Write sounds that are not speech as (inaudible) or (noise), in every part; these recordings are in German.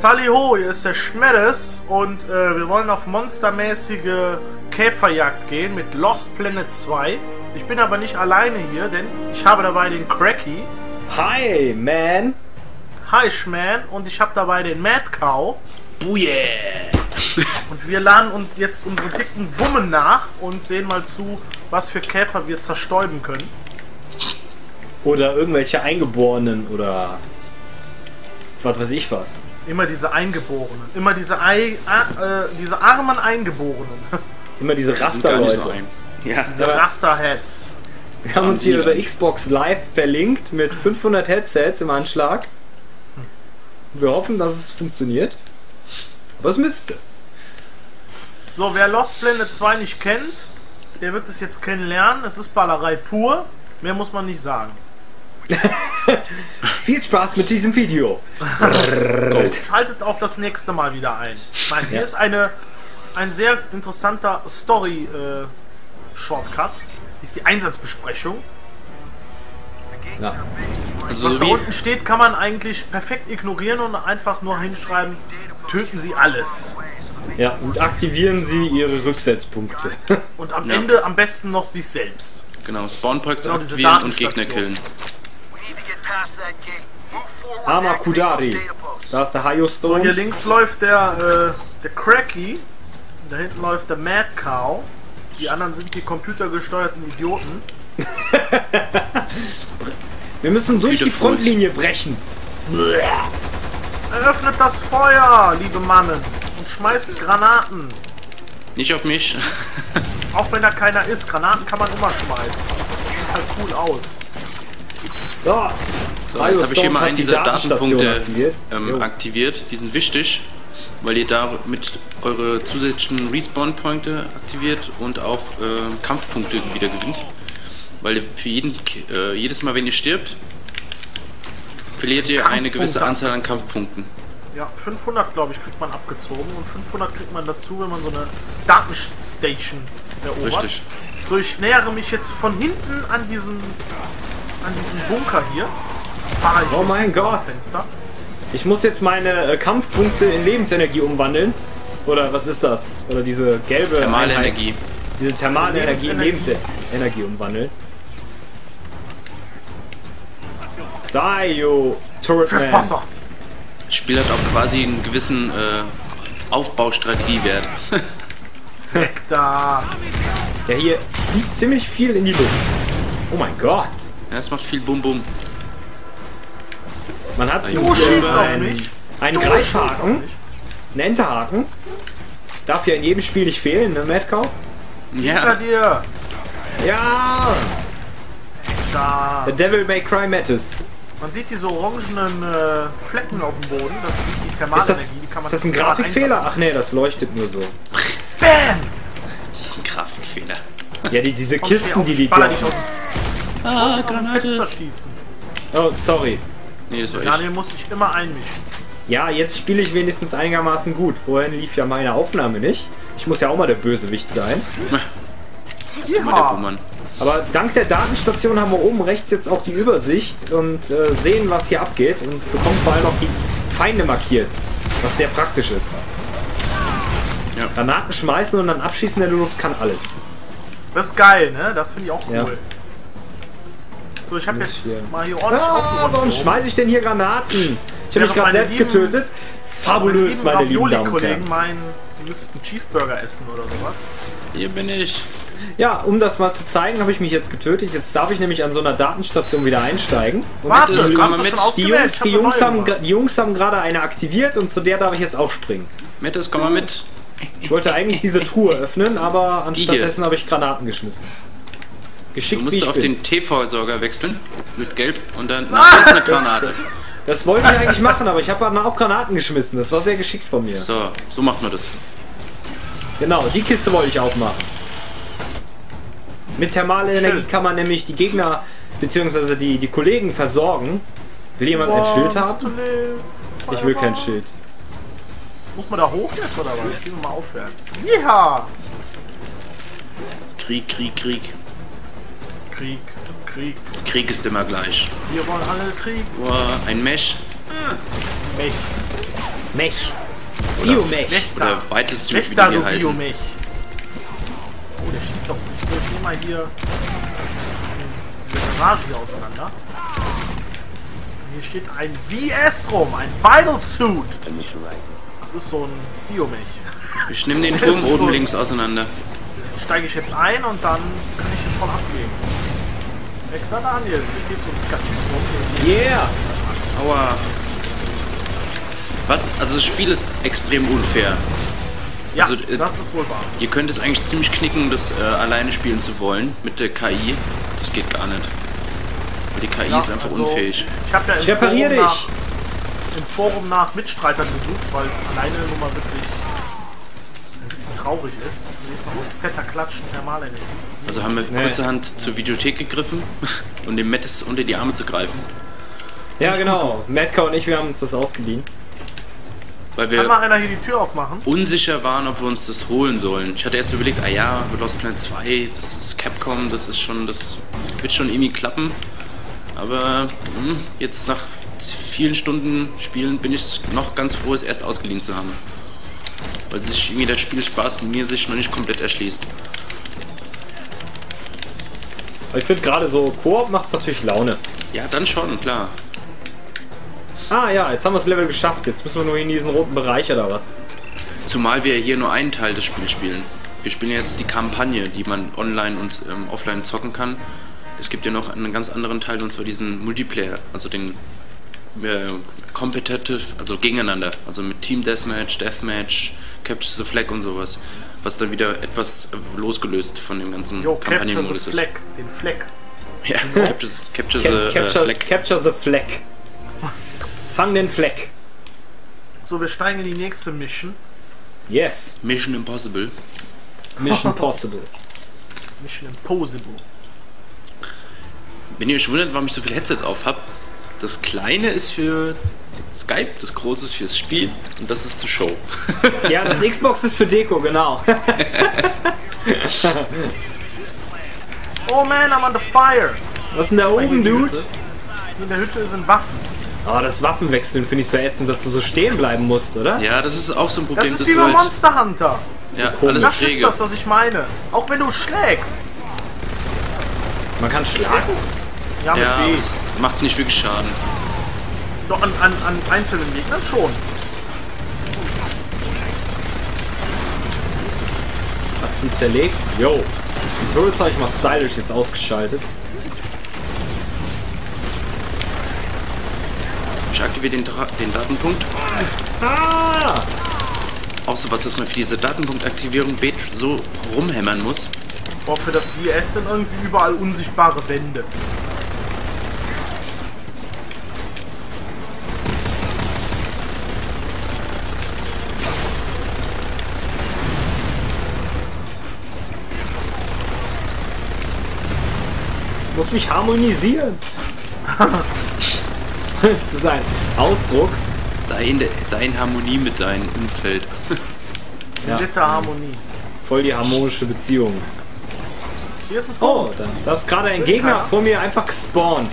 Tallyho, hier ist der Schmeres und äh, wir wollen auf monstermäßige Käferjagd gehen mit Lost Planet 2. Ich bin aber nicht alleine hier, denn ich habe dabei den Cracky. Hi, man. Hi, Schman. Und ich habe dabei den Mad Cow. Booyah! (laughs) Und wir laden uns jetzt unsere dicken Wummen nach und sehen mal zu, was für Käfer wir zerstäuben können. Oder irgendwelche Eingeborenen oder was weiß ich was. Immer diese Eingeborenen. Immer diese, Ei, äh, diese armen Eingeborenen. (laughs) Immer diese so Rasterleute. ein. Ja, Diese Rasterheads. Wir haben uns hier über Xbox Live verlinkt mit 500 Headsets im Anschlag. Wir hoffen, dass es funktioniert. Aber es müsste. So, wer Lost Planet 2 nicht kennt, der wird es jetzt kennenlernen. Es ist Ballerei pur. Mehr muss man nicht sagen. (laughs) Viel Spaß mit diesem Video. (laughs) Schaltet auch das nächste Mal wieder ein. Nein, hier Ja. ist eine, ein sehr interessanter Story-Shortcut. Hier ist die Einsatzbesprechung. Ja. also Was so da unten steht, kann man eigentlich perfekt ignorieren und einfach nur hinschreiben, töten Sie alles. ja, und aktivieren Sie Ihre Rücksetzpunkte. Und am Ja. Ende am besten noch sich selbst. genau, Spawnpoints Genau, aktivieren und Gegner killen. Arma Kudari. Da ist der Hayo So, hier Stone. links läuft der, äh, der Cracky. Da hinten läuft der Mad Cow. Die anderen sind die computergesteuerten Idioten. (laughs) Wir müssen durch die. Frontlinie brechen. Eröffnet das Feuer, liebe Mannen. Und schmeißt Granaten. Nicht auf mich. (laughs) Auch wenn da keiner ist. Granaten kann man immer schmeißen. Sieht halt cool aus. So, So, jetzt habe ich hier mal einen die dieser Datenpunkte aktiviert. ähm, aktiviert. Die sind wichtig, weil ihr damit eure zusätzlichen Respawn-Punkte aktiviert und auch äh, Kampfpunkte wieder gewinnt. Weil ihr für jeden, äh, jedes Mal, wenn ihr stirbt, verliert ihr eine gewisse Anzahl an. Kampfpunkten. Ja, 500 glaube ich kriegt man abgezogen und 500 kriegt man dazu, wenn man so eine Datenstation erobert. Richtig. So, ich nähere mich jetzt von hinten an diesen an diesen Bunker hier. Ich Oh mein Gott. Fenster. Ich muss jetzt meine äh, Kampfpunkte in Lebensenergie umwandeln. Oder was ist das? Oder diese gelbe Thermale Einheit. Energie. Diese thermale Energie in Lebensenergie. Umwandeln. Dio Turretman. Trespasser. Das Spiel hat auch quasi einen gewissen äh, Aufbaustrategiewert. (laughs) Weg da. Ja, hier fliegt ziemlich viel in die Luft. Oh mein Gott. Ja, es macht viel Bum-Bum. Man hat Du schießt auf einen, mich. einen Du Greifhaken, mich. einen Enterhaken. Darf ja in jedem Spiel nicht fehlen, ne, Mad Cow? Hinter Ja, dir. Ja! Da. The Devil May Cry Mattis. Man sieht diese orangenen äh, Flecken auf dem Boden. Das ist die Ist Thermalenergie. das, die kann man ist das ein Grafikfehler? Ach nee, das leuchtet nur so. Bam! das ist ein Grafikfehler. Ja, die, diese Kisten, die die Ah, Fenster schießen. Oh, sorry. Nee, das war ich. Daniel muss sich immer einmischen. Ja, jetzt spiele ich wenigstens einigermaßen gut. Vorhin lief ja meine Aufnahme nicht. Ich muss ja auch mal der Bösewicht sein. (laughs) Ja. Aber dank der Datenstation haben wir oben rechts jetzt auch die Übersicht und äh, sehen, was hier abgeht und bekommen vor allem auch die Feinde markiert, was sehr praktisch ist. Ja. Granaten schmeißen und dann abschießen in der Luft kann alles. Das ist geil, ne? Das finde ich auch cool. Ja. So, ich habe jetzt hier- mal hier ordentlich Ah, aufgeräumt. warum schmeiße ich denn hier Granaten? Ich habe mich gerade selbst lieben- getötet. Fabulös, meine lieben Damen und Kollegen Herren. meinen, die müssten Cheeseburger essen oder sowas. Hier bin ich. Ja, um das mal zu zeigen, habe ich mich jetzt getötet. Jetzt darf ich nämlich an so einer Datenstation wieder einsteigen. Und Warte, das du kann hast man das mit- schon die. Jungs, die, Jungs haben, die Jungs haben gerade eine aktiviert und zu der darf ich jetzt auch springen. Mettes, komm mal mit. Ich wollte eigentlich diese Truhe öffnen, aber anstattdessen habe ich Granaten geschmissen. Du Geschickt wie musst auf bin. den T-Versorger wechseln. Mit Gelb und dann Ah! das ist eine Granate. Das wollte ich eigentlich machen, aber ich habe dann auch Granaten geschmissen. Das war sehr geschickt von mir. So, so macht man das. Genau, die Kiste wollte ich aufmachen. Mit thermaler. Energie kann man nämlich die Gegner bzw. Die, die Kollegen versorgen. Will jemand ein Schild haben? Ich will kein. Schild. Muss man da hoch jetzt oder was? Gehen wir mal aufwärts. Ja! Krieg, Krieg, Krieg. Krieg, Krieg. Krieg ist immer gleich. Wir wollen alle Krieg. Boah, ein Mesh. Mech. Mech. Oder- Biomech. Oder Vital Suit, wie die hier heißen. Biomech. Oh, der schießt auf mich. So, ich nehme mal hier diese Garage hier auseinander. Und Hier steht ein VS rum, ein Vital Suit. Das ist so ein Biomech. Ich nehme den (laughs) Turm oben so- links auseinander. steige ich jetzt ein und dann kann ich ihn voll abgeben. Wächter Daniel, hier steht so rum. Yeah. Aua. Was? Also das Spiel ist extrem unfair. Ja, Also, äh, das ist wohl wahr. Ihr könnt es eigentlich ziemlich knicken, das äh, alleine spielen zu wollen mit der KI. Das geht gar nicht. Weil die KI Ja, ist einfach also, unfähig. Ich habe ja im Forum, nach, dich. im Forum nach Mitstreitern gesucht, weil es alleine nun mal wirklich bisschen traurig ist. Hier ist noch ein fetter Klatschen Thermalenergie. Also haben wir kurzerhand zur Videothek gegriffen, (laughs) um dem Mettes unter die Arme zu greifen. Ja, genau. Matka und ich, wir haben uns das ausgeliehen. Weil Kann mal wir einer hier die Tür aufmachen? unsicher waren, ob wir uns das holen sollen. Ich hatte erst überlegt, ah ja, Lost Planet 2, das ist Capcom, das ist schon, das wird schon irgendwie klappen. Aber hm, jetzt nach vielen Stunden Spielen bin ich noch ganz froh, es erst ausgeliehen zu haben. Weil sich irgendwie der Spielspaß mir sich noch nicht komplett erschließt. Aber ich finde gerade so Koop macht natürlich Laune. Ja, dann schon, klar. Ah ja, jetzt haben wir das Level geschafft. Jetzt müssen wir nur in diesen roten Bereich oder was? Zumal wir hier nur einen Teil des Spiels spielen. Wir spielen jetzt die Kampagne, die man online und ähm, offline zocken kann. Es gibt ja noch einen ganz anderen Teil, und zwar diesen Multiplayer, also den äh, Competitive, also gegeneinander, also mit Team Deathmatch, Deathmatch, Capture the Flag und sowas, was dann wieder etwas losgelöst von dem ganzen Capture the Kampagnenmodus ist. Flag. Den Fleck. Ja, Capture, Capture Ca the äh, capture, Flag. capture the Fleck. Fang den Fleck. So, wir steigen in die nächste Mission. Yes. Mission Impossible. Mission Possible. Mission Impossible. Wenn ihr euch wundert, warum ich so viele Headsets auf habe, das kleine ist für Skype, das große ist fürs Spiel und das ist zur Show. Ja, das (laughs) Xbox ist für Deko, genau. Oh man, I'm under fire. Was ist denn da oben, Dude? In der Hütte sind Waffen. Oh, das Waffenwechseln finde ich so ätzend, dass du so stehen bleiben musst, oder? Ja, das ist auch so ein Das Problem. ist dass wie bei halt- Monster Hunter. Ja, alles Das ist träge. das, was ich meine. Auch wenn du schlägst. Man kann schlagen. Ja, mit Ja, B. macht nicht wirklich Schaden. Doch an, an, an einzelnen Gegnern schon. Hat's die zerlegt? Yo. Die Turrets habe ich mal stylisch jetzt ausgeschaltet. Ich aktiviere den, Dra- den Datenpunkt. Ah! Auch so was, dass man für diese Datenpunktaktivierung Bet so rumhämmern muss. Boah, für das VS sind irgendwie überall unsichtbare Wände. Muss mich harmonisieren. (laughs) das ist ein Ausdruck. Sei in, sei in Harmonie mit deinem Umfeld. (laughs) Ja. Litter Harmonie. Voll die harmonische Beziehung. Hier ist ein Oh, Punkt. da, da ist gerade ein Gegner vor mir einfach gespawnt.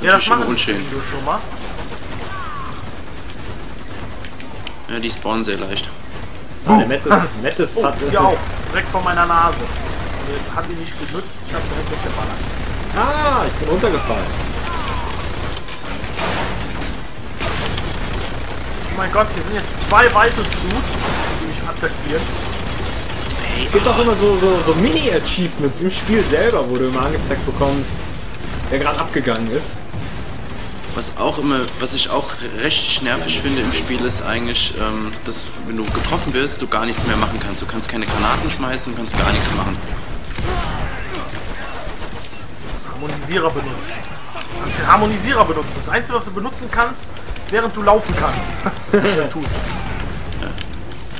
ja, das schon machen unschön. Schon mal. Ja, die spawnen sehr leicht. Ah, der Mettes, (laughs) Mettes Oh, hat. hier auch. Direkt vor meiner Nase. Äh, Hat die nicht genutzt. Ich habe direkt weggeballert. Ah, ich bin runtergefallen. Oh mein Gott, hier sind jetzt zwei Vital Suits, die mich attackieren. Es gibt auch immer so, so, so Mini-Achievements im Spiel selber, wo du immer angezeigt bekommst, wer gerade abgegangen ist. Was auch immer, was ich auch recht nervig finde im Spiel ist eigentlich, ähm, dass wenn du getroffen wirst, du gar nichts mehr machen kannst. Du kannst keine Granaten schmeißen, du kannst gar nichts machen. Harmonisierer benutzen. Du kannst den Harmonisierer benutzen. Das Einzige, was du benutzen kannst, während du laufen kannst. (laughs) Oder tust.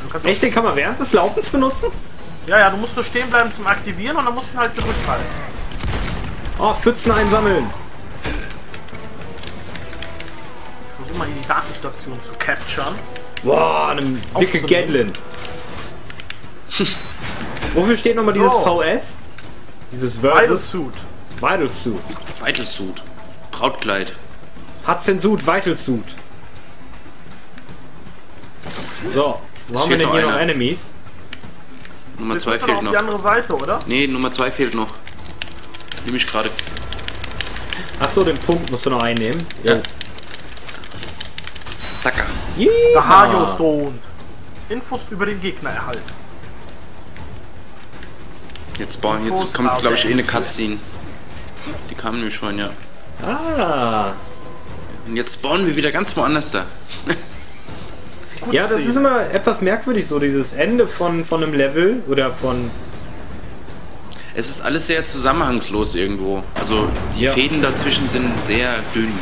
Du kannst Echt, den kann man während des Laufens benutzen? Ja, ja, du musst nur stehen bleiben zum Aktivieren und dann musst du halt gedrückt halten. Oh, Pfützen einsammeln. Ich versuche mal hier die Datenstation zu capturen. Boah, eine dicke. Gatlin. (laughs) Wofür steht nochmal dieses So. VS? Dieses Versus Suit. Vital Suit. Vital Suit. Brautkleid. Hudson Suit, Vital Suit. So, wo haben wir denn noch hier noch einer. Enemies? Nummer Jetzt 2 müssen wir fehlt auf noch. die andere Seite, oder? Nee, Nummer 2 fehlt noch. Nehme ich gerade. Achso, den Punkt musst du noch einnehmen. Ja. Zacker. Der. Hajo stoned. Infos über den Gegner erhalten. Jetzt Infos jetzt kommt glaube ich eh eine. Cutscene. Die kam nämlich vorhin, ja. Ah. Und jetzt spawnen wir wieder ganz woanders da. Ja, das ist immer etwas merkwürdig, so dieses Ende von, von einem Level oder von. Es ist alles sehr zusammenhangslos irgendwo. Also die Ja. Fäden dazwischen sind sehr dünn.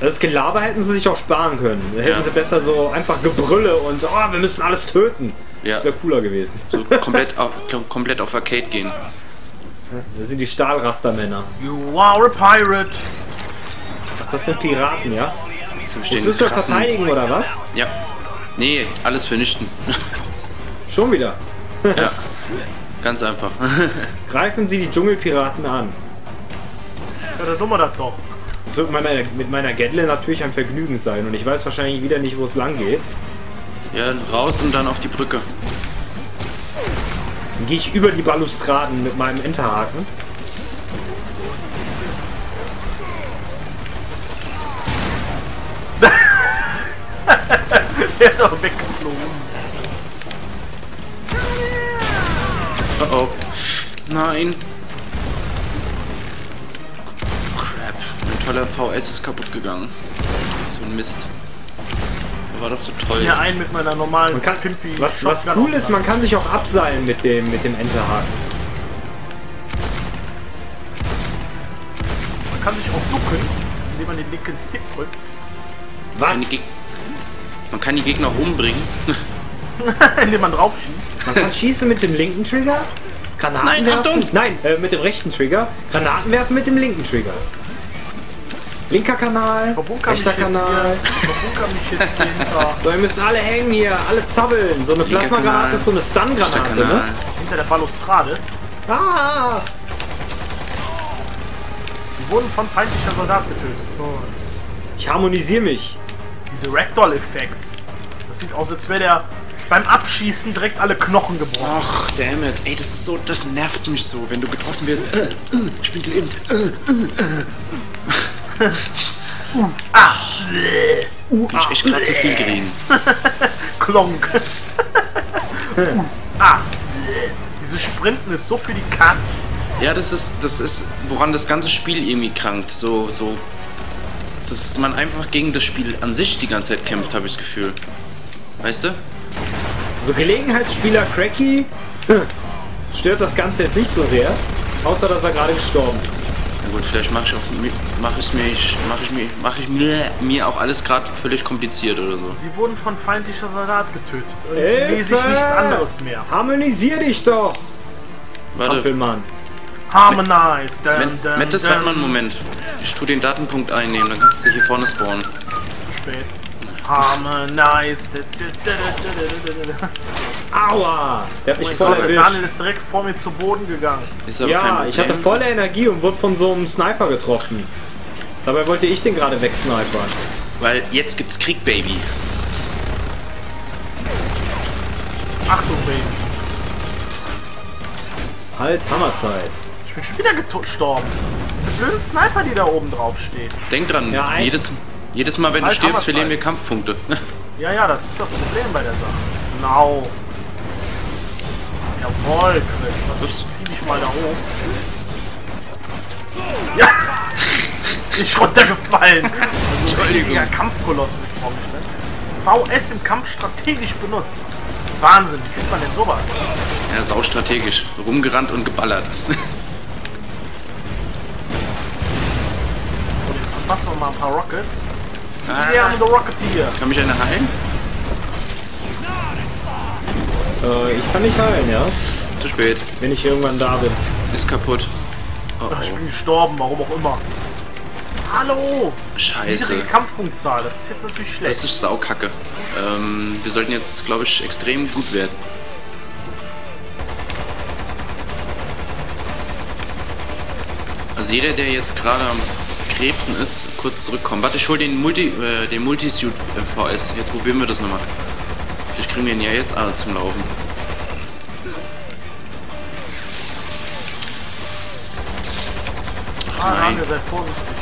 Das Gelaber hätten sie sich auch sparen können. Da hätten Ja. sie besser so einfach Gebrülle und oh, wir müssen alles töten. Ja. Das wäre cooler gewesen. So komplett auf, komplett auf Arcade gehen. Das sind die Stahlrastermänner. You are a pirate. Ach, das sind Piraten, ja? Jetzt müssen wir verteidigen, oder was? Ja. Nee, alles vernichten. (laughs) Schon wieder. ja. Ganz einfach. (laughs) Greifen Sie die Dschungelpiraten an. Ja, der Dummer das doch. Das wird mit meiner, mit meiner Gatlin natürlich ein Vergnügen sein und ich weiß wahrscheinlich wieder nicht, wo es lang geht. ja, raus und dann auf die Brücke. Dann gehe ich über die Balustraden mit meinem Enterhaken. (laughs) Der ist aber weggeflogen. Oh oh. Nein. Crap. Mein toller VS ist kaputt gegangen. So ein Mist. War doch so toll. Hier ein mit meiner normalen Man kann, Pimpi was, was cool ist, man kann sich auch abseilen mit dem, mit dem Enterhaken. Man kann sich auch ducken, indem man den linken Stick drückt. Was? Man kann die Gegner auch umbringen. (laughs) indem man drauf schießt. Man kann schießen mit dem linken Trigger, Granaten Nein, werfen. Achtung! Nein, äh, mit dem rechten Trigger. Granaten werfen mit dem linken Trigger. Linker Kanal, Verbunker rechter Kanal. (laughs) So, ihr müsst alle hängen hier, alle zappeln. So eine Plasmagranate Kanal. ist so eine Stun-Granate, Kanal. ne? hinter der Balustrade. Ah! Sie wurden von feindlicher Soldat getötet. Oh. Ich harmonisiere mich. Diese Ragdoll-Effekts. Das sieht aus, als wäre der beim Abschießen direkt alle Knochen gebrochen. Ach, damn it. Ey, das ist so, das nervt mich so, wenn du getroffen wirst. Äh, äh, ich bin gelähmt. Äh, Ah, kann ich echt gerade zu viel kriegen. (laughs) Klonk. uh, ah. Diese Sprinten ist so für die Katz. Ja, das ist, das ist, woran das ganze Spiel irgendwie krankt. So, so, dass man einfach gegen das Spiel an sich die ganze Zeit kämpft, habe ich das Gefühl. Weißt du? So Gelegenheitsspieler Cracky stört das Ganze jetzt nicht so sehr. Außer, dass er gerade gestorben ist. Na gut, vielleicht mache ich auch, mache ich mich, mache ich mir, mache ich mir, mir auch alles gerade völlig kompliziert oder so. Sie wurden von feindlicher Soldat getötet. Und Hilfe! lese ich nichts anderes mehr. Harmonisier dich doch, Warte, Ampelmann. Harmonize. Das dun. warte mal einen Moment. Ich tu den Datenpunkt einnehmen, dann kannst du hier vorne spawnen. Zu spät. Harmonize. Du, du, du, du, du, du, du. Aua! Der hat mich Oh, voll sorry, Daniel erwischt. ist direkt vor mir zu Boden gegangen. Ist aber Ja, ich hatte volle Energie und wurde von so einem Sniper getroffen. Dabei wollte ich den gerade wegsnipern. Weil jetzt gibt's Krieg, Baby. Achtung, Baby. Halt, Hammerzeit. Ich bin schon wieder gestorben. Diese blöden Sniper, die da oben drauf stehen. Denk dran, Ja, jedes, jedes Mal, wenn du Halt, stirbst, Hammerzeit. verlieren wir Kampfpunkte. (laughs) Ja, ja, das ist das Problem bei der Sache. Genau. Jawohl, Chris. Ich zieh dich mal da hoch. Ja! (laughs) Ich runtergefallen. Also ein Entschuldigung. riesiger Kampfkoloss mit vorgestellt. VS im Kampf strategisch benutzt. Wahnsinn, wie kriegt man denn sowas? Ja, sau strategisch. Rumgerannt und geballert. Und dann passen wir mal ein paar Rockets. Ah, Wir haben the Rocketeer. kann mich einer heilen? Äh, ich kann nicht heilen, ja? Zu spät. Wenn ich irgendwann da bin. Ist kaputt. Oh, Ach, ich oh. bin gestorben, warum auch immer. Hallo! Scheiße. Niedrige Kampfpunktzahl, das ist jetzt natürlich schlecht. Das ist saukacke. Ähm, wir sollten jetzt, glaube ich, extrem gut werden. Also jeder, der jetzt gerade am Krebsen ist, kurz zurückkommen. Warte, ich hol den Multi, äh, den Multisuit äh, VS. Jetzt probieren wir das nochmal. Ich kriege den ja jetzt alle zum Laufen. Ah, Nein. Daniel, sei vorsichtig.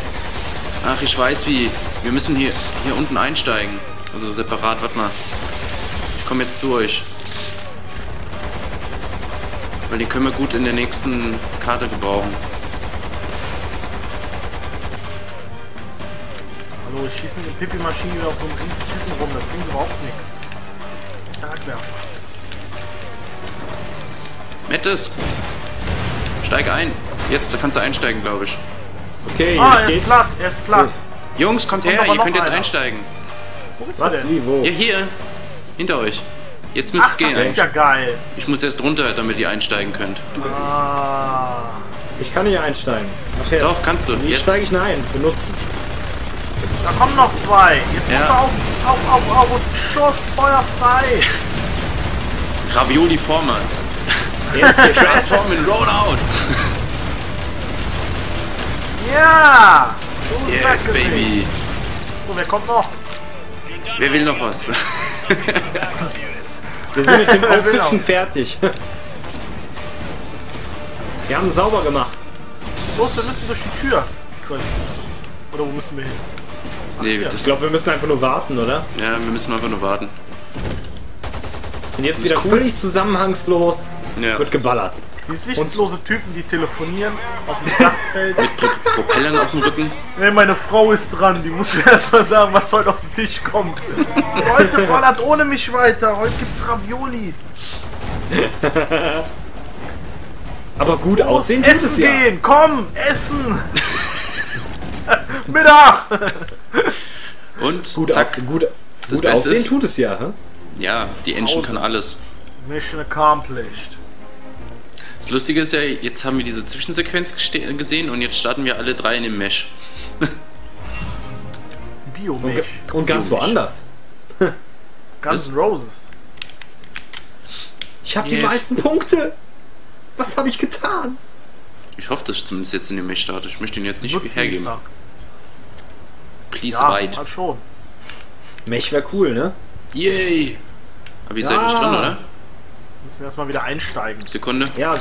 Ach, ich weiß wie. Wir müssen hier, hier unten einsteigen. Also separat, warte mal. Ich komme jetzt zu euch. Weil die können wir gut in der nächsten Karte gebrauchen. Hallo, ich schieße mit dem Pipi-Maschine wieder auf so einen riesen Typen rum. Das bringt überhaupt nichts. Sargwerfer. Mettes! Steig ein. Jetzt, da kannst du einsteigen, glaube ich. Okay, Ah, er ist steht. platt, er ist platt. Jungs, kommt kommt her, aber ihr könnt jetzt einer. einsteigen. Wo bist du Was? denn? Wie? Wo? Ja, hier. Hinter euch. Jetzt müsst es gehen. das ist ja geil. Ich muss erst runter, damit ihr einsteigen könnt. Ah. Ich kann nicht einsteigen. Ach jetzt. Doch, kannst du. Wie Jetzt. steige ich denn ein? Benutzen. Da kommen noch zwei. Jetzt Ja. musst du auf, auf, auf, auf und Schuss, Feuer frei. Ravioli Formers. Transform in Rollout. Ja! Du Yes, baby. So, wer kommt noch? Wer will noch was? (laughs) Wir sind mit dem Auffischen auch? fertig. Wir haben sauber gemacht. Los, wir müssen durch die Tür, Chris. Oder wo müssen wir hin? Nee, ja. Ich glaube, wir müssen einfach nur warten, oder? ja, wir müssen einfach nur warten. Und jetzt wieder cool. völlig zusammenhangslos Ja. wird geballert. Die sichtslose Typen, die telefonieren auf dem Schlachtfeld. Mit Pro Propellern auf dem Rücken. Nee, meine Frau ist dran. Die muss mir (laughs) erstmal sagen, was heute auf den Tisch kommt. Heute ballert ohne mich weiter. Heute gibt's Ravioli. Aber gut Los, aussehen tut es essen ja. gehen. Komm, essen. (laughs) Mittag. Und Gut, zack. gut, gut Beste aussehen ist- tut es ja. Hä? Ja, die Engine kann alles. Mission accomplished. Das Lustige ist ja, jetzt haben wir diese Zwischensequenz gesehen und jetzt starten wir alle drei in dem Mesh. (laughs) Und, Biomilch. ge- und ganz Biomilch. woanders. (laughs) Guns N' Roses. Ich habe die meisten Punkte. Was habe ich getan? Ich hoffe, dass ich zumindest jetzt in dem Mesh starte. Ich möchte ihn jetzt nicht viel hergeben. Nutznießer. Please Ja, ride. halt schon. Mech wäre cool, ne? Yay! Aber ihr seid nicht Ja. drin, oder? Wir müssen erstmal wieder einsteigen. Sekunde. Ja,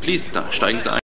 Please, da steigen Sie ein.